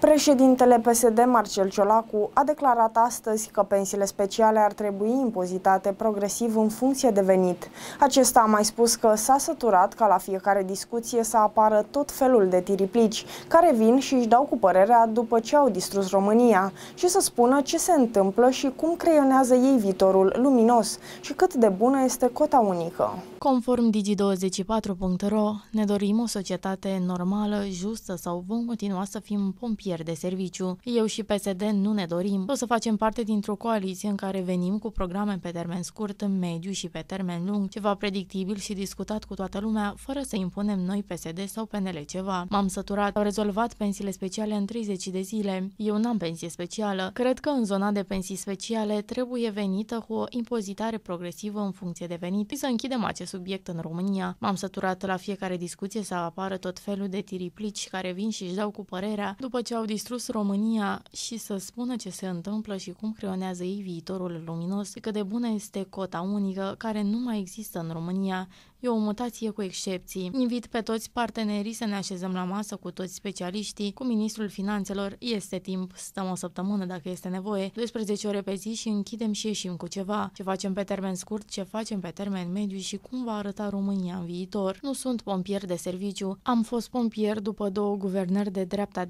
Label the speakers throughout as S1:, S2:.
S1: Președintele PSD Marcel Ciolacu a declarat astăzi că pensiile speciale ar trebui impozitate progresiv în funcție de venit. Acesta a mai spus că s-a săturat ca la fiecare discuție să apară tot felul de tiriplici care vin și își dau cu părerea după ce au distrus România și să spună ce se întâmplă și cum creionează ei viitorul luminos și cât de bună este cota unică.
S2: Conform Digi24.ro, ne dorim o societate normală, justă sau vom continua să fim pompieri de serviciu. Eu și PSD nu ne dorim. O să facem parte dintr-o coaliție în care venim cu programe pe termen scurt, mediu și pe termen lung, ceva predictibil și discutat cu toată lumea, fără să impunem noi PSD sau PNL ceva. M-am săturat, au rezolvat pensiile speciale în 30 de zile. Eu n-am pensie specială. Cred că în zona de pensii speciale trebuie venită cu o impozitare progresivă în funcție de venit și să închidem acest subiect în România. M-am săturat la fiecare discuție să apară tot felul de tiriplici care vin și își dau cu părerea după ce au distrus România și să spună ce se întâmplă și cum creonează ei viitorul luminos, cât de bună este cota unică care nu mai există în România E o mutație cu excepții. Invit pe toți partenerii să ne așezăm la masă cu toți specialiștii, cu ministrul finanțelor. Este timp, stăm o săptămână dacă este nevoie, 12 ore pe zi și închidem și ieșim cu ceva. Ce facem pe termen scurt, ce facem pe termen mediu și cum va arăta România în viitor. Nu sunt pompier de serviciu. Am fost pompier după două guvernări de dreapta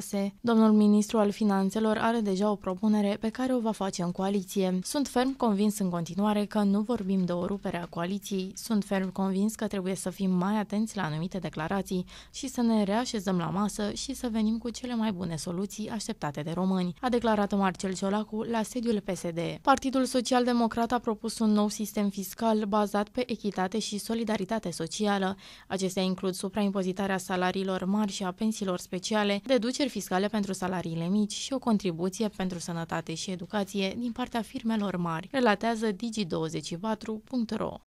S2: dezastruoase. Domnul ministru al finanțelor are deja o propunere pe care o va face în coaliție. Sunt ferm convins în continuare că nu vorbim de o rupere a coaliției. Sunt ferm convins că trebuie să fim mai atenți la anumite declarații și să ne reașezăm la masă și să venim cu cele mai bune soluții așteptate de români, a declarat Marcel Ciolacu la sediul PSD. Partidul Social Democrat a propus un nou sistem fiscal bazat pe echitate și solidaritate socială. Acestea includ supraimpozitarea salariilor mari și a pensiilor speciale, deduceri fiscale pentru salariile mici și o contribuție pentru sănătate și educație din partea firmelor mari, relatează Digi24.ro.